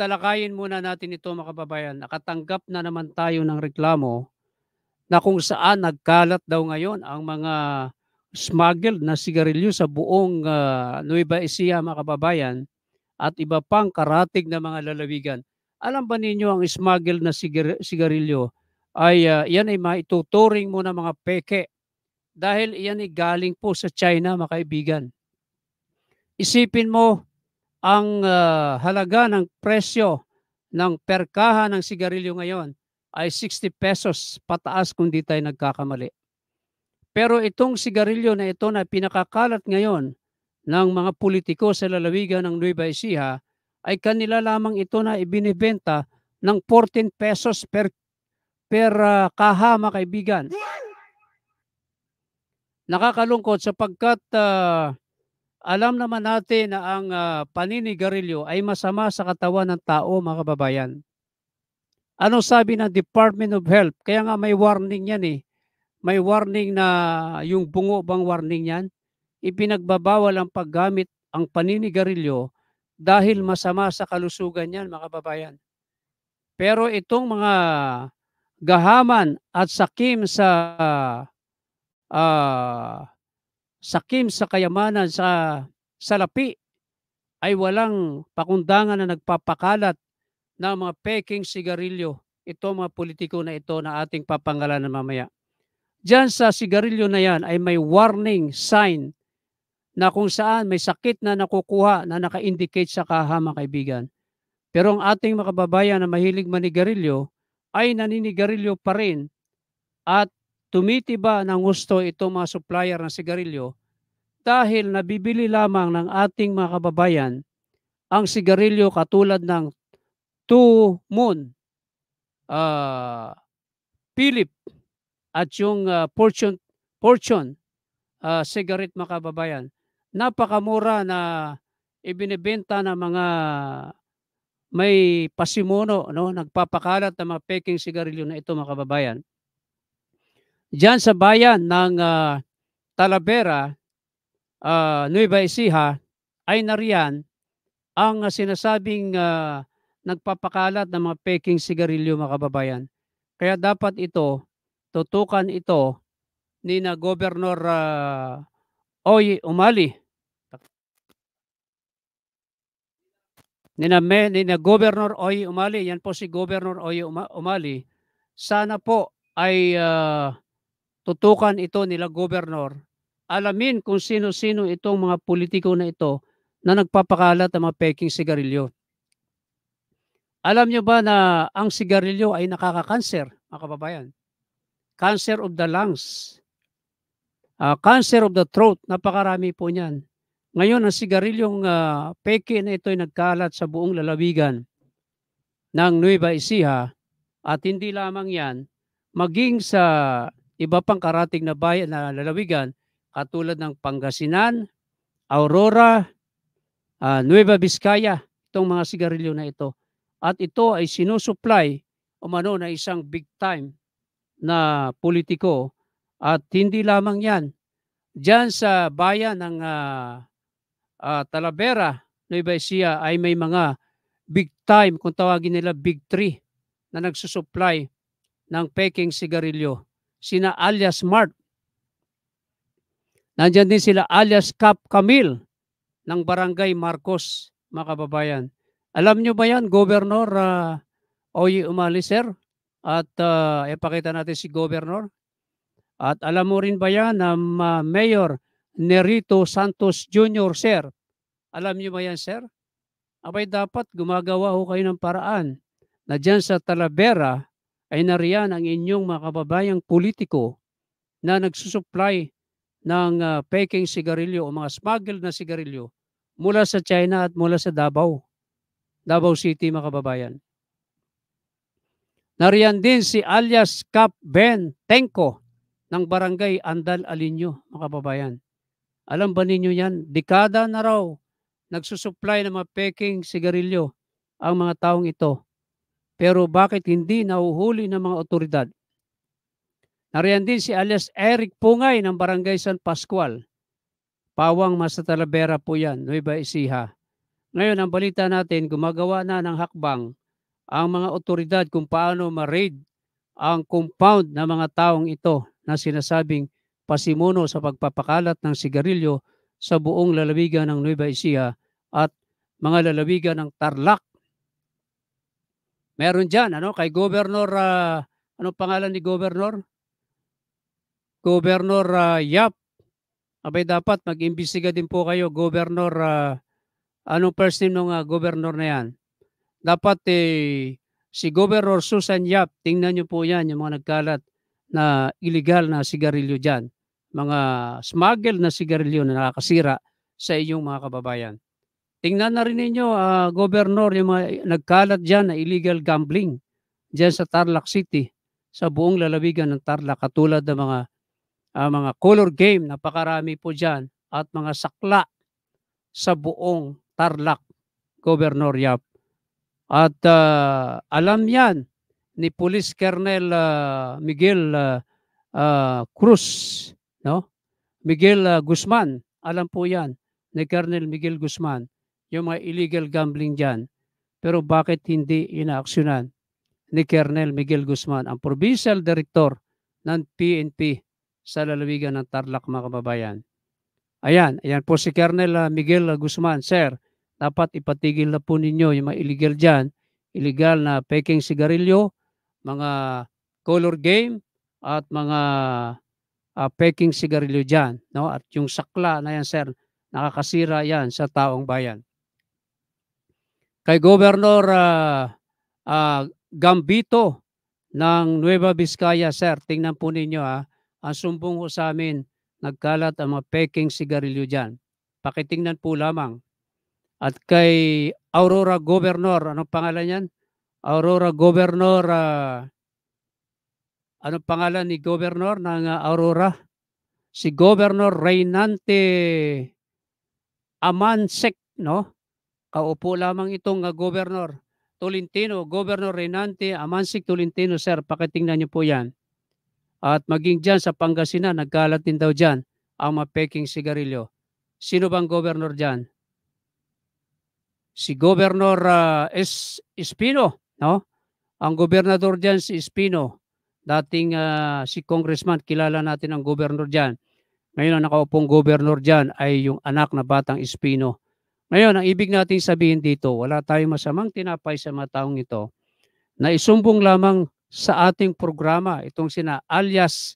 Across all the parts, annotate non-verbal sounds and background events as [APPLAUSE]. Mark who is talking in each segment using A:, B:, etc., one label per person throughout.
A: talakayin muna natin ito mga kababayan. Nakatanggap na naman tayo ng reklamo na kung saan nagkalat daw ngayon ang mga smuggled na sigarilyo sa buong uh, Nueva Ecija mga kababayan at iba pang karatig na mga lalawigan. Alam ba ninyo ang smuggled na sigar- sigarilyo ay uh, yan ay maituturing mo na mga peke dahil iyan ay galing po sa China mga kaibigan. Isipin mo ang uh, halaga ng presyo ng perkaha ng sigarilyo ngayon ay 60 pesos pataas kung di tayo nagkakamali. Pero itong sigarilyo na ito na pinakakalat ngayon ng mga politiko sa lalawigan ng Nueva Ecija ay kanila lamang ito na ibinibenta ng 14 pesos per per uh, kaha mga kaibigan. Nakakalungkot sapagkat uh, alam naman natin na ang uh, paninigarilyo ay masama sa katawan ng tao mga kababayan. Ano sabi ng Department of Health? Kaya nga may warning yan eh may warning na yung bungo bang warning yan? Ipinagbabawal ang paggamit ang paninigarilyo dahil masama sa kalusugan yan mga kababayan. Pero itong mga gahaman at sakim sa uh, sakim sa kayamanan sa salapi ay walang pakundangan na nagpapakalat ng mga peking sigarilyo. Ito mga politiko na ito na ating papangalanan mamaya. Diyan sa sigarilyo na yan ay may warning sign na kung saan may sakit na nakukuha na naka-indicate sa kahama kaibigan. Pero ang ating mga kababayan na mahilig manigarilyo ay naninigarilyo pa rin at tumitiba ng gusto itong mga supplier ng sigarilyo dahil nabibili lamang ng ating mga kababayan ang sigarilyo katulad ng Two Moon, uh, Philip, at yung uh, fortune fortune uh, cigarette mga kababayan. Napakamura na ibinebenta ng mga may pasimuno no nagpapakalat ng mga peking sigarilyo na ito mga kababayan diyan sa bayan ng uh, Talavera uh, Nueva Ecija ay nariyan ang sinasabing uh, nagpapakalat ng mga peking sigarilyo mga kababayan kaya dapat ito tutukan ito ni na Governor uh, Oy Umali. Ni na, me, ni Governor Oy Umali, yan po si Governor Oy Umali. Sana po ay uh, tutukan ito nila Governor. Alamin kung sino-sino itong mga politiko na ito na nagpapakalat ng mga peking sigarilyo. Alam nyo ba na ang sigarilyo ay nakakakanser, mga kababayan? cancer of the lungs, uh, cancer of the throat, napakarami po niyan. Ngayon, ang sigarilyong uh, peke na ito ay nagkalat sa buong lalawigan ng Nueva Ecija at hindi lamang yan, maging sa iba pang karating na bayan na lalawigan katulad ng Pangasinan, Aurora, uh, Nueva Vizcaya, itong mga sigarilyo na ito. At ito ay sinusupply umano na isang big time na politiko at hindi lamang yan. Diyan sa bayan ng uh, uh, Talavera, Nueva Ecija ay may mga big time, kung tawagin nila big three, na nagsusupply ng peking sigarilyo. Sina alias Mart. Nandiyan din sila alias Cap Camille ng Barangay Marcos, mga kababayan. Alam nyo ba yan, Governor uh, Oye Umali, sir? At uh, ipakita natin si Governor. At alam mo rin ba yan na uh, Mayor Nerito Santos Jr., sir? Alam niyo ba yan, sir? Abay dapat gumagawa ho kayo ng paraan na dyan sa Talavera ay nariyan ang inyong mga kababayang politiko na nagsusupply ng uh, peking sigarilyo o mga smuggled na sigarilyo mula sa China at mula sa Davao. Davao City mga kababayan. Nariyan din si alias Cap Ben Tenko ng barangay Andal Alinyo, mga kababayan. Alam ba ninyo yan? Dekada na raw nagsusupply ng mga peking sigarilyo ang mga taong ito. Pero bakit hindi nahuhuli ng mga otoridad? Nariyan din si alias Eric Pungay ng barangay San Pascual. Pawang Masa Talavera po yan, Nueva Ecija. Ngayon ang balita natin gumagawa na ng hakbang ang mga otoridad kung paano ma-raid ang compound ng mga taong ito na sinasabing pasimuno sa pagpapakalat ng sigarilyo sa buong lalawigan ng Nueva Ecija at mga lalawigan ng Tarlac. Meron dyan, ano, kay Governor, uh, anong pangalan ni Governor? Governor uh, Yap. Abay dapat mag-imbestiga din po kayo, Governor, uh, anong first name ng uh, Governor na yan? Dapat eh, si Governor Susan Yap, tingnan nyo po yan, yung mga nagkalat na illegal na sigarilyo dyan. Mga smuggle na sigarilyo na nakakasira sa inyong mga kababayan. Tingnan na rin ninyo, uh, Governor, yung mga nagkalat dyan na illegal gambling dyan sa Tarlac City, sa buong lalawigan ng Tarlac, katulad ng mga uh, mga color game, napakarami po dyan, at mga sakla sa buong Tarlac, Governor Yap. At uh, alam yan ni Police Colonel uh, Miguel uh, uh, Cruz, no? Miguel uh, Guzman, alam po yan ni Colonel Miguel Guzman yung mga illegal gambling dyan. Pero bakit hindi inaaksyonan ni Colonel Miguel Guzman, ang Provincial Director ng PNP sa lalawigan ng Tarlac mga kababayan. Ayan, ayan po si Colonel ah, Miguel Guzman. Sir, dapat ipatigil na po ninyo yung mga illegal dyan, illegal na peking sigarilyo, mga color game, at mga uh, peking sigarilyo dyan. No? At yung sakla na yan, sir, nakakasira yan sa taong bayan kay Governor uh, uh, Gambito ng Nueva Vizcaya, sir. Tingnan po ninyo ha. Ang sumbong ko sa amin, nagkalat ang mga peking sigarilyo dyan. Pakitingnan po lamang. At kay Aurora Governor, anong pangalan yan? Aurora Governor, uh, anong pangalan ni Governor ng uh, Aurora? Si Governor Reynante Amansek, no? Kaupo lamang itong uh, Governor Tolentino, Governor Renante Amansik Tolentino, sir, pakitingnan niyo po yan. At maging dyan sa Pangasinan, nagkalat din daw dyan ang mga peking sigarilyo. Sino bang governor dyan? Si Governor uh, es Espino, no? Ang gobernador dyan si Espino. Dating uh, si congressman, kilala natin ang governor dyan. Ngayon ang nakaupong governor dyan ay yung anak na batang Espino. Ngayon, ang ibig nating sabihin dito, wala tayong masamang tinapay sa mga taong ito na isumbong lamang sa ating programa itong sina alias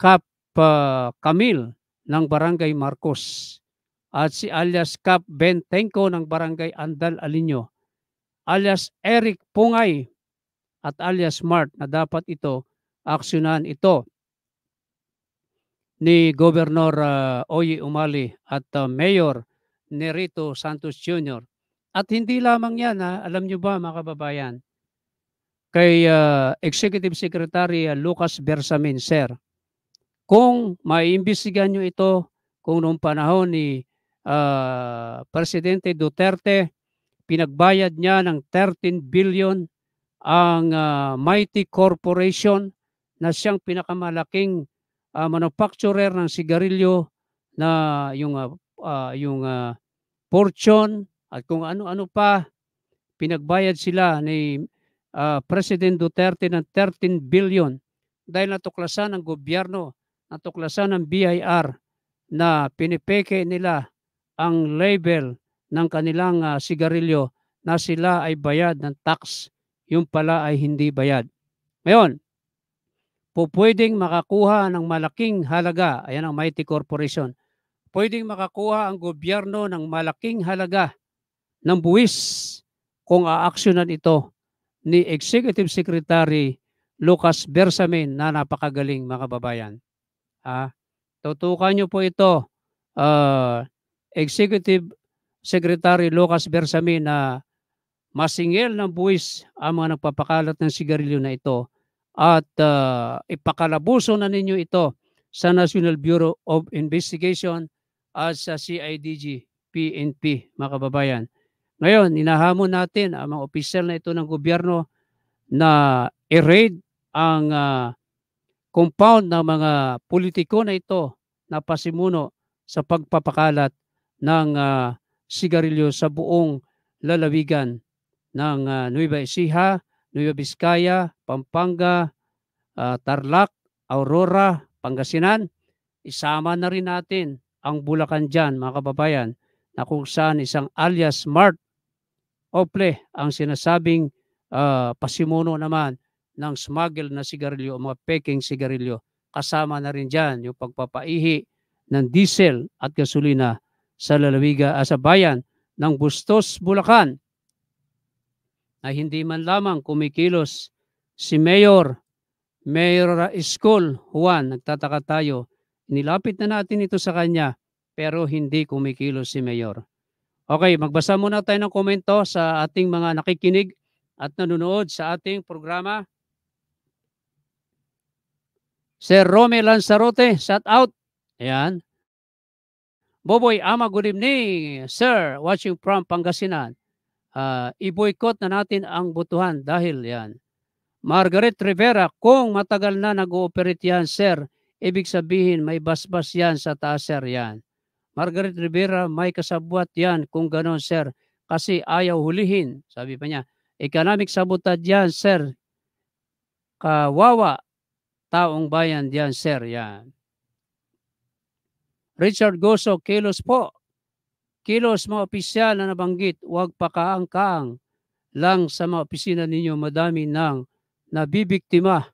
A: Cap uh, Camille ng Barangay Marcos at si alias Cap Bentenco ng Barangay Andal Alinyo. Alias Eric Pungay at alias Mart na dapat ito aksyonan ito ni Governor uh, Oye Umali at uh, Mayor Nerito Santos Jr. At hindi lamang yan, ha? alam nyo ba mga kababayan, kay uh, Executive Secretary uh, Lucas Bersamin, Sir, kung maiimbestigan nyo ito, kung noong panahon ni uh, Presidente Duterte, pinagbayad niya ng 13 billion ang uh, Mighty Corporation na siyang pinakamalaking uh, manufacturer ng sigarilyo na yung uh, uh, yung uh, Fortune at kung ano-ano pa pinagbayad sila ni uh, President Duterte ng 13 billion dahil natuklasan ng gobyerno, natuklasan ng BIR na pinipeke nila ang label ng kanilang uh, sigarilyo na sila ay bayad ng tax, yung pala ay hindi bayad. Ngayon, po pwedeng makakuha ng malaking halaga, ayan ang Mighty Corporation, pwedeng makakuha ang gobyerno ng malaking halaga ng buwis kung aaksyonan ito ni Executive Secretary Lucas Bersamin na napakagaling mga kababayan. Ha? Tutukan niyo po ito, uh, Executive Secretary Lucas Bersamin na masingil ng buwis ang mga nagpapakalat ng sigarilyo na ito at uh, ipakalabuso na ninyo ito sa National Bureau of Investigation as sa CIDG, PNP, mga kababayan. Ngayon, inahamon natin ang mga opisyal na ito ng gobyerno na i-raid ang uh, compound ng mga politiko na ito na pasimuno sa pagpapakalat ng uh, sigarilyo sa buong lalawigan ng uh, Nueva Ecija, Nueva Vizcaya, Pampanga, uh, Tarlac, Aurora, Pangasinan. Isama na rin natin ang Bulacan dyan, mga kababayan, na kung saan isang alias Mart Ople ang sinasabing uh, pasimuno naman ng smuggle na sigarilyo o mga peking sigarilyo. Kasama na rin dyan yung pagpapaihi ng diesel at gasolina sa lalawiga uh, sa bayan ng Bustos, Bulacan na hindi man lamang kumikilos si Mayor Mayor School Juan, nagtataka tayo, nilapit na natin ito sa kanya pero hindi kumikilos si Mayor. Okay, magbasa muna tayo ng komento sa ating mga nakikinig at nanonood sa ating programa. Sir Rome Lanzarote, shout out. Ayan. Boboy Ama, good evening. Sir, watching from Pangasinan. Uh, i-boycott na natin ang butuhan dahil yan. Margaret Rivera, kung matagal na nag-ooperate yan, sir, ibig sabihin may basbas yan sa taas, sir, yan. Margaret Rivera, may kasabwat yan kung ganon, sir. Kasi ayaw hulihin. Sabi pa niya, economic sabotage yan, sir. Kawawa, taong bayan diyan, sir. Yan. Richard Goso, kilos po. Kilos mga opisyal na nabanggit, huwag pakaang-kaang lang sa mga opisina ninyo madami nang nabibiktima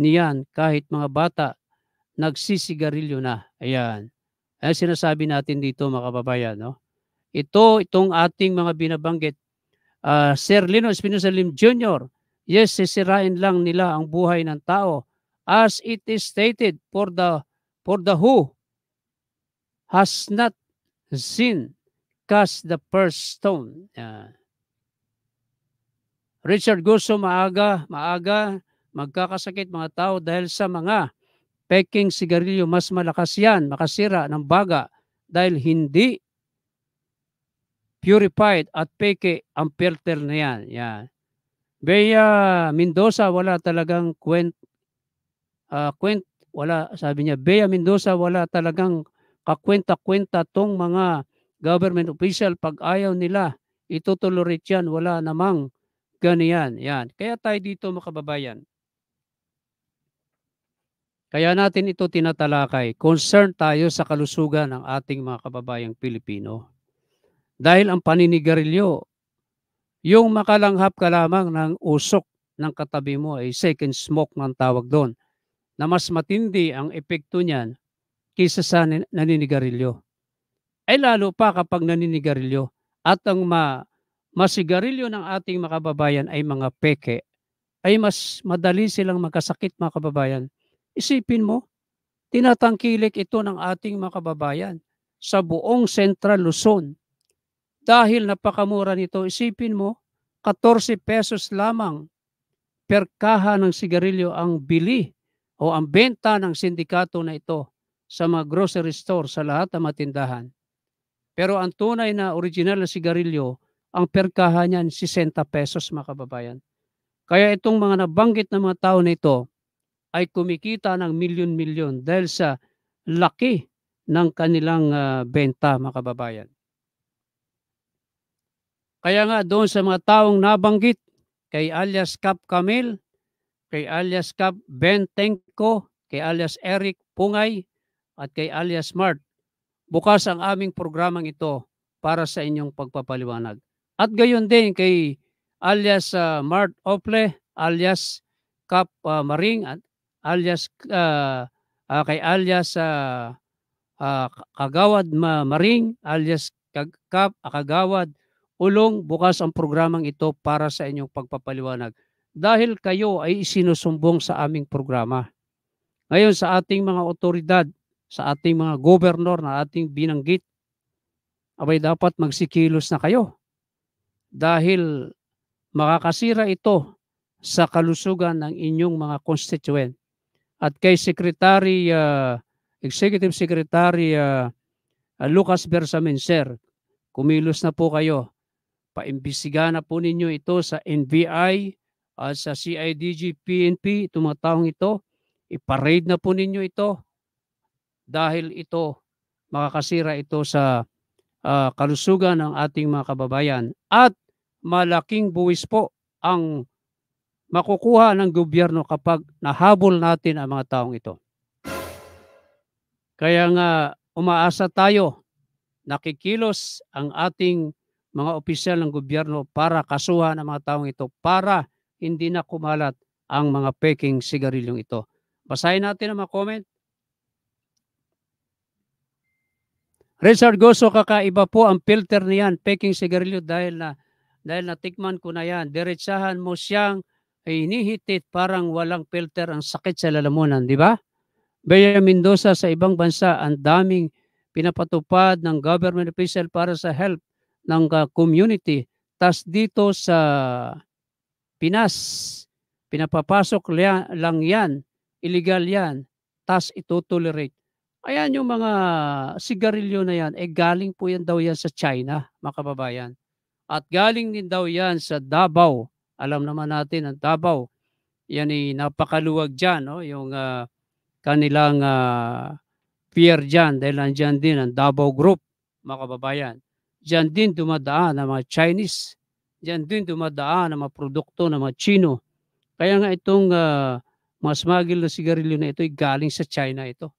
A: niyan kahit mga bata nagsisigarilyo na. Ayan. Ay sinasabi natin dito mga kababayan, no? Ito, itong ating mga binabanggit, uh, Sir Lino Espinosa Lim Jr., yes, sisirain lang nila ang buhay ng tao as it is stated for the for the who has not seen cast the first stone. Uh, Richard Guso maaga, maaga magkakasakit mga tao dahil sa mga peking sigarilyo, mas malakas yan, makasira ng baga dahil hindi purified at peke ang filter na yan. yan. Bea Mendoza, wala talagang kwent, uh, kwent, wala, sabi niya, Bea Mendoza, wala talagang kakwenta-kwenta tong mga government official pag ayaw nila itutolerate yan, wala namang ganiyan. Yan. Kaya tayo dito makababayan, kaya natin ito tinatalakay. Concern tayo sa kalusugan ng ating mga kababayang Pilipino. Dahil ang paninigarilyo, yung makalanghap ka lamang ng usok ng katabi mo ay second smoke ng tawag doon, na mas matindi ang epekto niyan kaysa sa naninigarilyo. Ay lalo pa kapag naninigarilyo at ang ma masigarilyo ng ating mga kababayan ay mga peke, ay mas madali silang magkasakit mga kababayan Isipin mo, tinatangkilik ito ng ating mga kababayan sa buong Central Luzon. Dahil napakamura nito, isipin mo, 14 pesos lamang per kaha ng sigarilyo ang bili o ang benta ng sindikato na ito sa mga grocery store sa lahat ng matindahan. Pero ang tunay na original na sigarilyo, ang per kaha niyan 60 pesos mga kababayan. Kaya itong mga nabanggit na mga tao na ito, ay kumikita ng milyon-milyon dahil sa laki ng kanilang uh, benta, mga kababayan. Kaya nga doon sa mga taong nabanggit, kay alias Cap Camil, kay alias Cap Bentenko, kay alias Eric Pungay, at kay alias Mart, bukas ang aming programang ito para sa inyong pagpapaliwanag. At gayon din kay alias uh, Mart Ople, alias Cap uh, Maring, at alias uh, uh, kay alias uh, uh, Kagawad Maring alias Kag Kap Kagawad Ulong bukas ang programang ito para sa inyong pagpapaliwanag. Dahil kayo ay isinusumbong sa aming programa. Ngayon sa ating mga otoridad, sa ating mga gobernor na ating binanggit, abay dapat magsikilos na kayo. Dahil makakasira ito sa kalusugan ng inyong mga constituent at kay Secretary uh, Executive Secretary uh, uh, Lucas Bersamin, sir, kumilos na po kayo. Paimbisiga na po ninyo ito sa NBI at sa CIDG PNP, tumatawang ito. Iparade na po ninyo ito dahil ito makakasira ito sa ah, kalusugan ng ating mga kababayan at malaking buwis po ang makukuha ng gobyerno kapag nahabol natin ang mga taong ito. Kaya nga umaasa tayo, nakikilos ang ating mga opisyal ng gobyerno para kasuhan ang mga taong ito para hindi na kumalat ang mga peking sigarilyong ito. Basahin natin ang mga comment. Richard Goso, kakaiba po ang filter niyan, peking sigarilyo dahil na dahil natikman ko na yan. Diretsahan mo siyang hinihitit parang walang filter ang sakit sa lalamunan, di ba? Bea Mendoza sa ibang bansa, ang daming pinapatupad ng government official para sa help ng uh, community. Tas dito sa Pinas, pinapapasok lang yan, illegal yan, tas ito-tolerate. Ayan yung mga sigarilyo na yan, eh galing po yan daw yan sa China, mga kababayan. At galing din daw yan sa Davao. Alam naman natin ang Davao, yan ay napakaluwag dyan, no? yung uh, kanilang uh, pier dyan dahil nandyan din ang Davao Group, mga kababayan. Diyan din dumadaan ang mga Chinese. Diyan din dumadaan ang mga produkto ng mga Chino. Kaya nga itong uh, mga smuggle na sigarilyo na ito ay galing sa China ito.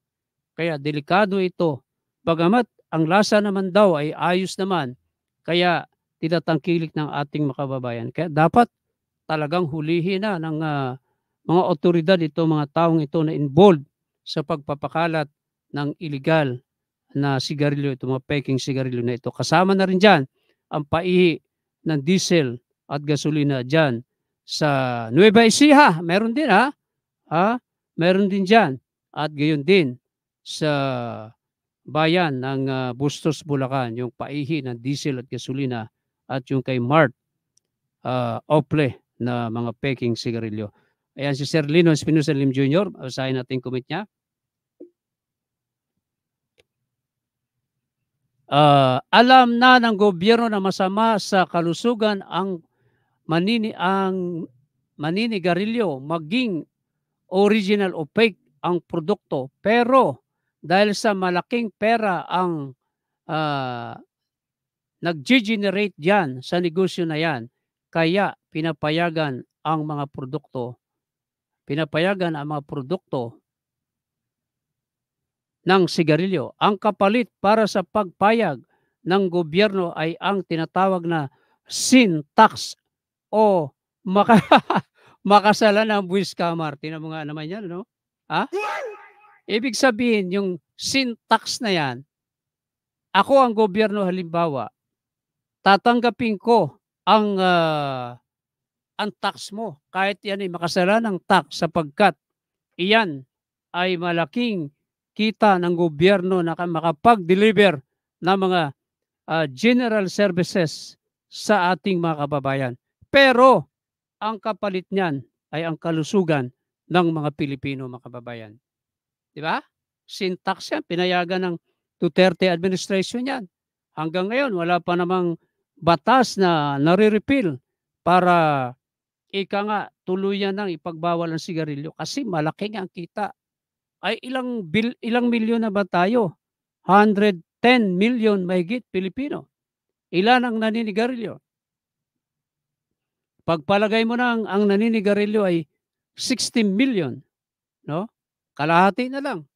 A: Kaya delikado ito. Bagamat ang lasa naman daw ay ayos naman, kaya tinatangkilik ng ating makababayan. Kaya dapat talagang hulihin na ng uh, mga otoridad ito, mga taong ito na involved sa pagpapakalat ng illegal na sigarilyo, ito mga peking sigarilyo na ito. Kasama na rin dyan ang paihi ng diesel at gasolina dyan sa Nueva Ecija. Meron din ha. ha? Meron din dyan. At gayon din sa bayan ng uh, Bustos, Bulacan, yung paihi ng diesel at gasolina at yung kay Mart uh, Ople na mga peking sigarilyo. Ayan si Sir Lino Espinosa Lim Jr. Basahin natin comment niya. Uh, alam na ng gobyerno na masama sa kalusugan ang manini ang maninigarilyo maging original o fake ang produkto pero dahil sa malaking pera ang uh, nag-generate diyan sa negosyo na yan, kaya pinapayagan ang mga produkto, pinapayagan ang mga produkto ng sigarilyo. Ang kapalit para sa pagpayag ng gobyerno ay ang tinatawag na sin tax o maka [LAUGHS] makasala ng buwis kamar. Tinan mo nga naman yan, no? Ha? Ibig sabihin, yung syntax na yan, ako ang gobyerno halimbawa, tatanggapin ko ang uh, ang tax mo kahit yan ay makasala ng tax sapagkat iyan ay malaking kita ng gobyerno na makapag-deliver ng mga uh, general services sa ating mga kababayan. Pero ang kapalit niyan ay ang kalusugan ng mga Pilipino mga kababayan. Di ba? Syntax yan, pinayagan ng Duterte administration yan. Hanggang ngayon, wala pa namang batas na nare-repeal para ika nga tuluyan nang ipagbawal ang sigarilyo kasi malaking ang kita. Ay ilang bil, ilang milyon na ba tayo? 110 million mahigit Pilipino. Ilan ang naninigarilyo? Pagpalagay mo na ang, ang naninigarilyo ay 60 million, no? Kalahati na lang.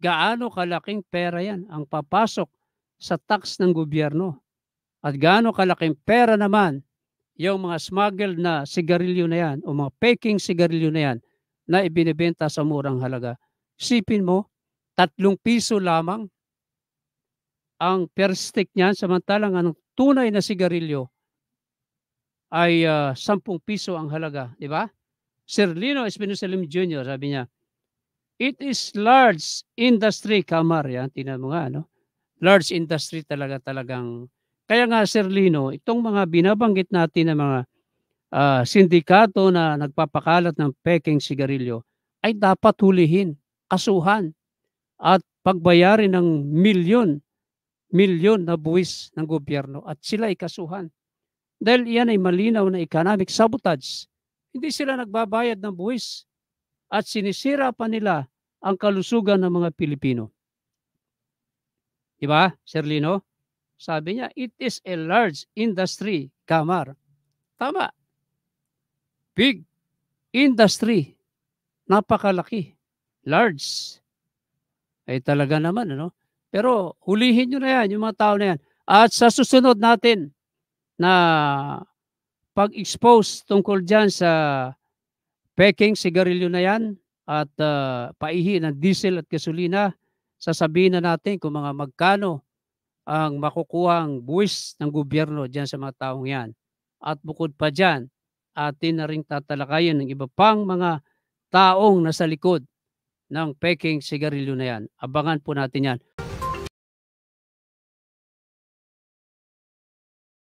A: Gaano kalaking pera yan ang papasok sa tax ng gobyerno. At gaano kalaking pera naman yung mga smuggled na sigarilyo na yan o mga peking sigarilyo na yan na ibinibenta sa murang halaga. Sipin mo, tatlong piso lamang ang per stick niyan samantalang ang tunay na sigarilyo ay uh, ah, 10 piso ang halaga, di ba? Sir Lino Espinosa Lim Jr., sabi niya, It is large industry, Kamar. Yan, tinan mo nga, no? Large industry talaga talagang. Kaya nga, Sir Lino, itong mga binabanggit natin na mga uh, sindikato na nagpapakalat ng peking sigarilyo ay dapat hulihin, kasuhan, at pagbayarin ng milyon, milyon na buwis ng gobyerno at sila ay kasuhan. Dahil iyan ay malinaw na economic sabotage. Hindi sila nagbabayad ng buwis at sinisira pa nila ang kalusugan ng mga Pilipino. Di ba, Sir Lino? Sabi niya, it is a large industry, Kamar. Tama. Big industry. Napakalaki. Large. Ay talaga naman, ano? Pero hulihin nyo na yan, yung mga tao na yan. At sa susunod natin na pag-expose tungkol dyan sa peking sigarilyo na yan at uh, paihi ng diesel at gasolina, sasabihin na natin kung mga magkano ang makukuhang buwis ng gobyerno dyan sa mga taong yan. At bukod pa dyan, atin na rin tatalakayin ng iba pang mga taong nasa likod ng peking sigarilyo na yan. Abangan po natin yan.